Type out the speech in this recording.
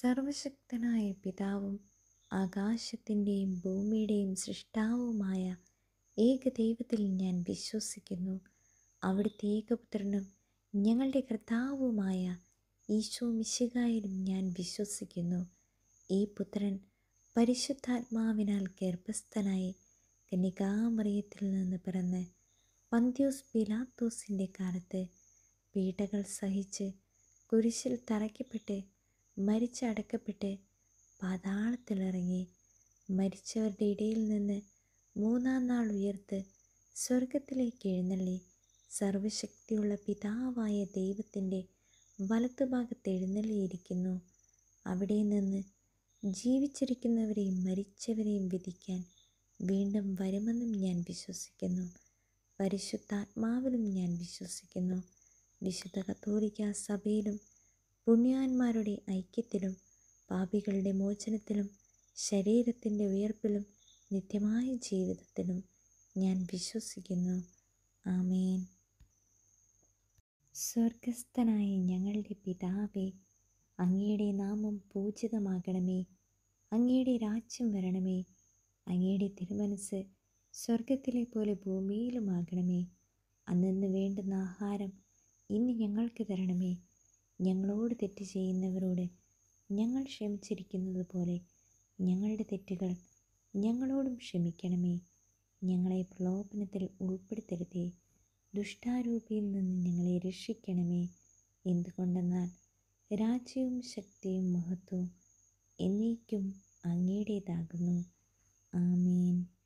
സർവശക്തനായ പിതാവും ആകാശത്തിന്റെയും ഭൂമിയുടെയും സൃഷ്ടാവുമായ ഏകദൈവത്തിൽ ഞാൻ വിശ്വസിക്കുന്നു. അവിടുത്തെ ഏകപുത്രനും ഞങ്ങളുടെ കർത്താവുമായ ഈശോ മിശികായിലും ഞാൻ വിശ്വസിക്കുന്നു. ഈ പുത്രൻ പരിശുദ്ധാത്മാവിനാൽ ഗർഭസ്ഥനായി കന്യകാമറിയത്തിൽ നിന്ന് പിറന്ന് പന്ത്യോസ് പിലാത്തോസിന്റെ കാലത്ത് പീഡകൾ സഹിച്ച് കുരിശിൽ തറയ്ക്കപ്പെട്ട് മരിച്ചടക്കപ്പെട്ട് പാതാളത്തിലിറങ്ങി മരിച്ചവരുടെ ഇടയിൽ നിന്ന് മൂന്നാം നാൾ ഉയർത്ത് സ്വർഗത്തിലേക്ക് എഴുന്നള്ളി. സർവശക്തിയുള്ള പിതാവായ ദൈവത്തിന്റെ വലത്തുഭാഗത്ത് എഴുന്നള്ളിയിരിക്കുന്നു. അവിടെ നിന്ന് ജീവിച്ചിരിക്കുന്നവരെയും മരിച്ചവരെയും വിധിക്കാൻ വീണ്ടും വരുമെന്നും ഞാൻ വിശ്വസിക്കുന്നു. പരിശുദ്ധാത്മാവിലും ഞാൻ വിശ്വസിക്കുന്നു. വിശുദ്ധ കത്തോലിക്ക സഭയിലും പുണ്യാന്മാരുടെ ഐക്യത്തിലും പാപികളുടെ മോചനത്തിലും ശരീരത്തിന്റെ ഉയർപ്പിലും നിത്യമായ ജീവിതത്തിലും ഞാൻ വിശ്വസിക്കുന്നു. ആമേൻ. സ്വർഗസ്ഥനായ ഞങ്ങളുടെ പിതാവേ അങ്ങയുടെ നാമം പൂജിതമാകണമേ. അങ്ങയുടെ രാജ്യം വരണമേ. അങ്ങയുടെ തിരുമനസ് സ്വർഗത്തിലെ പോലെ ഭൂമിയിലുമാകണമേ. അന്നു വേണ്ടുന്ന ആഹാരം ഇന്ന് ഞങ്ങൾക്ക് തരണമേ. ഞങ്ങളോട് തെറ്റ് ചെയ്യുന്നവരോട് ഞങ്ങൾ ക്ഷമിച്ചിരിക്കുന്നത് പോലെ ഞങ്ങളുടെ തെറ്റുകൾ ഞങ്ങളോടും ക്ഷമിക്കണമേ. ഞങ്ങളെ പ്രലോഭനത്തിൽ ഉൾപ്പെടുത്തരുതേ. ദുഷ്ടാരൂപിയിൽ നിന്ന് ഞങ്ങളെ രക്ഷിക്കണമേ. എന്തുകൊണ്ടെന്നാൽ രാജ്യവും ശക്തിയും മഹത്വവും എന്നേക്കും അങ്ങയുടേതാകുന്നു. ആമേൻ.